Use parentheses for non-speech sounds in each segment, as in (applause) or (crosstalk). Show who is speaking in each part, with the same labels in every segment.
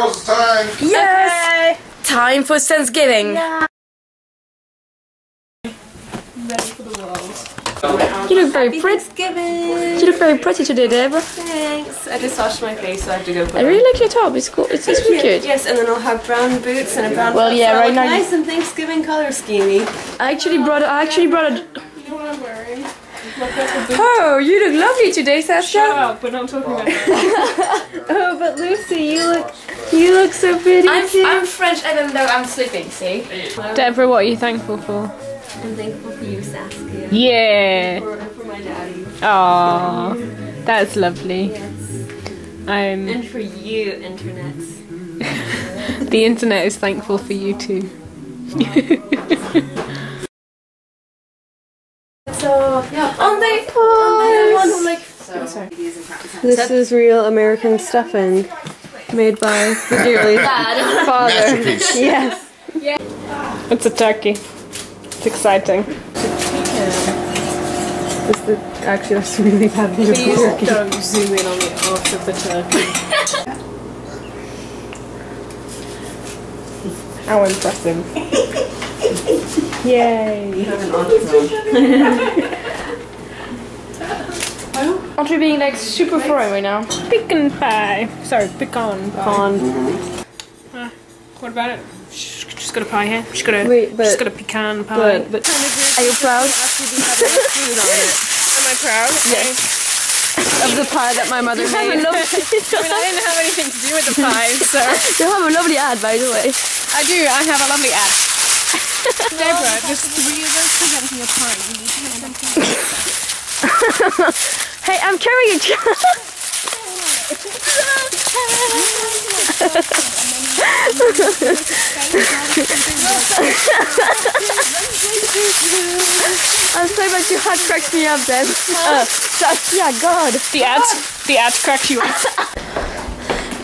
Speaker 1: girls, it's time.
Speaker 2: Yes! Time for Thanksgiving.
Speaker 3: Ready for the world.
Speaker 2: You look very pretty.
Speaker 3: Thanksgiving.
Speaker 2: You look very pretty today, Deborah.
Speaker 3: Thanks. I just washed my face, so I have to go put
Speaker 2: I really like your top. It's cool. It's, it's really cute.
Speaker 3: Yes, and then I'll have brown boots and a brown
Speaker 2: Well,
Speaker 3: top,
Speaker 2: yeah,
Speaker 3: so
Speaker 2: right now-
Speaker 3: Nice and Thanksgiving color schemey.
Speaker 2: I actually brought. I actually brought a.
Speaker 3: You know what I'm wearing? Look at the
Speaker 2: Oh, you look lovely today, Sasha.
Speaker 3: Shut up, we're not talking about that. (laughs) oh, but Lucy, you look, you look so pretty
Speaker 2: I'm,
Speaker 3: too.
Speaker 2: I'm French even though I'm sleeping, see?
Speaker 4: Deborah, what are you thankful for?
Speaker 3: I'm thankful for you, Saskia.
Speaker 4: Yeah.
Speaker 3: For, for my daddy.
Speaker 4: Aww. That's lovely.
Speaker 3: Yes.
Speaker 4: Um,
Speaker 3: And for you, internet. (laughs)
Speaker 4: the internet is thankful for you too. (laughs)
Speaker 3: So, yeah, on the, on the one who like. This is real American stuffing made by the dearly (laughs) father.
Speaker 1: Masterpiece.
Speaker 3: Yes.
Speaker 4: It's a turkey. It's exciting.
Speaker 3: This is, actually, that's really bad.
Speaker 4: Please don't zoom in on the arse of the turkey. How impressive. (laughs) Yay. (laughs)
Speaker 2: Aren't we being like super foreign right now?
Speaker 4: Pecan pie. Sorry, pecan pie.
Speaker 3: On.
Speaker 4: Ah, what about it? She's she's got a pie here. She's got a,
Speaker 3: Wait, but-
Speaker 4: she's got a pecan pie.
Speaker 3: But, but
Speaker 2: Are you proud
Speaker 4: Am I proud? Yes.
Speaker 3: of the pie that my mother
Speaker 2: You have a
Speaker 3: made.
Speaker 2: lovely. (laughs)
Speaker 4: I mean, I didn't have anything to do with the pie, so
Speaker 2: you have a lovely ad, by the way.
Speaker 4: I do. I have a lovely ad. (laughs) Deborah, there's three of us presenting a pie. You need to have them (laughs)
Speaker 2: Hey, I'm carrying a child. I'm sorry, but your heart cracks me up, Deb. Uh, (laughs) yeah, God.
Speaker 4: The ad, the ad cracks you up. (laughs)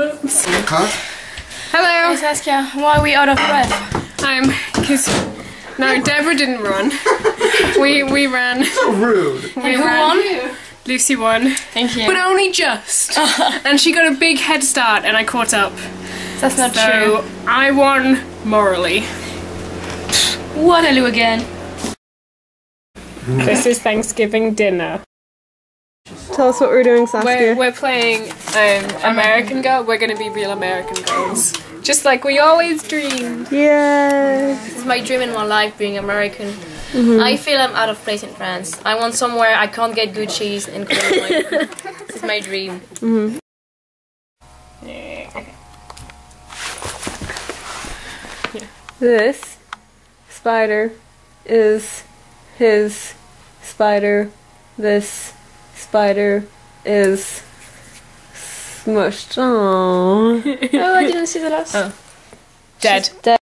Speaker 1: Huh?
Speaker 4: Hello.
Speaker 2: Saskia why are we out of breath
Speaker 4: I'm because no, Deborah didn't run. (laughs) We we ran.
Speaker 1: So rude.
Speaker 4: We
Speaker 2: who
Speaker 4: ran.
Speaker 2: won?
Speaker 4: Lucy won,
Speaker 2: thank you
Speaker 4: but only just. (laughs) and she got a big head start, and I caught up.
Speaker 2: that's not true
Speaker 4: So I won morally.
Speaker 2: Waterloo again.
Speaker 4: This is Thanksgiving dinner.
Speaker 3: Tell us what we're doing,
Speaker 4: We're,
Speaker 3: Saskia.
Speaker 4: we're playing um, American Girl. We're going to be real American girls. Just like we always dreamed.
Speaker 3: Yes.
Speaker 2: It's my dream in my life being American. I feel I'm out of place in France. I want somewhere I can't get good cheese and Cologne. (laughs) this is my dream.
Speaker 3: This spider is his spider. This spider is smushed. Aww.
Speaker 2: Oh, I didn't see the last.
Speaker 4: Dead.
Speaker 3: Dead.